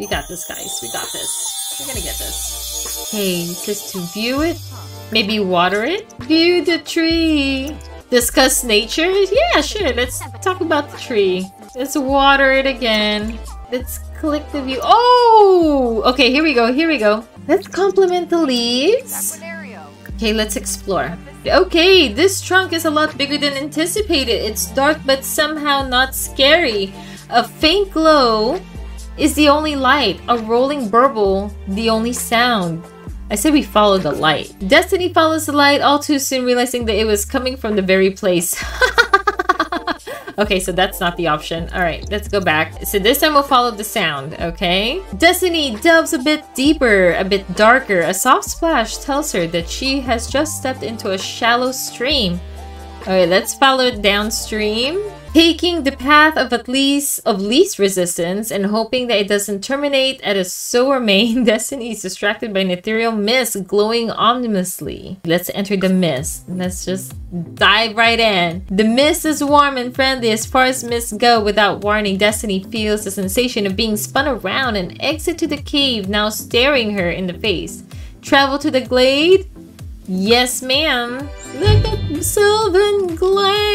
We got this, guys. We got this. We're gonna get this. Okay, it says to view it. Maybe water it? View the tree. Discuss nature? Yeah, sure. Let's talk about the tree. Let's water it again. Let's click the view. Oh! Okay, here we go. Here we go. Let's compliment the leaves. Okay, let's explore. Okay, this trunk is a lot bigger than anticipated. It's dark but somehow not scary. A faint glow is the only light. A rolling burble, the only sound. I said we follow the light. Destiny follows the light all too soon, realizing that it was coming from the very place. okay, so that's not the option. All right, let's go back. So this time we'll follow the sound, okay? Destiny delves a bit deeper, a bit darker. A soft splash tells her that she has just stepped into a shallow stream. All right, let's follow it downstream taking the path of at least of least resistance and hoping that it doesn't terminate at a sour main destiny is distracted by an ethereal mist glowing ominously. Let's enter the mist. Let's just dive right in. The mist is warm and friendly as far as mists go without warning. Destiny feels the sensation of being spun around and exit to the cave now staring her in the face. Travel to the glade? Yes ma'am. Look at sylvan glade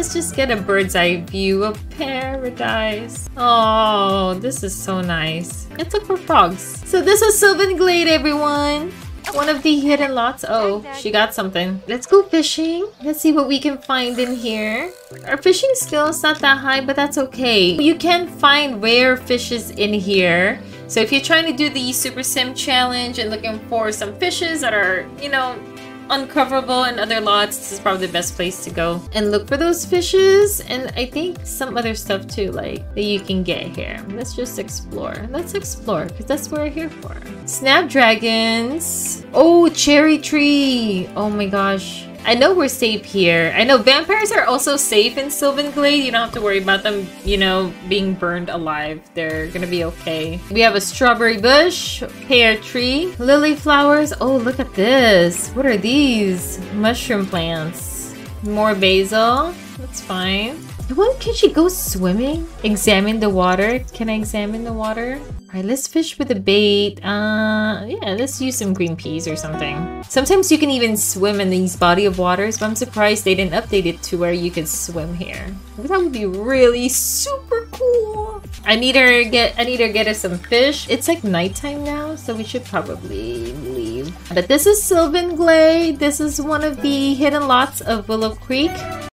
Let's just get a bird's eye view of paradise. Oh, this is so nice. Let's look for frogs. So this is Sylvan Glade, everyone. One of the hidden lots. Oh, she got something. Let's go fishing. Let's see what we can find in here. Our fishing skill is not that high, but that's okay. You can find rare fishes in here. So if you're trying to do the Super Sim challenge and looking for some fishes that are, you know, uncoverable and other lots, this is probably the best place to go and look for those fishes. And I think some other stuff too, like that you can get here. Let's just explore. Let's explore because that's what we're here for. Snapdragons. Oh, cherry tree. Oh my gosh. I know we're safe here. I know vampires are also safe in Sylvan Glade. You don't have to worry about them, you know, being burned alive. They're gonna be okay. We have a strawberry bush, pear tree, lily flowers. Oh, look at this. What are these? Mushroom plants. More basil. That's fine. Can she go swimming? Examine the water. Can I examine the water? Alright, let's fish with a bait. Uh, yeah, let's use some green peas or something. Sometimes you can even swim in these body of waters, but I'm surprised they didn't update it to where you could swim here. That would be really super cool. I need her get I need her get us some fish. It's like nighttime now, so we should probably leave. But this is Sylvan Glade. This is one of the hidden lots of Willow Creek.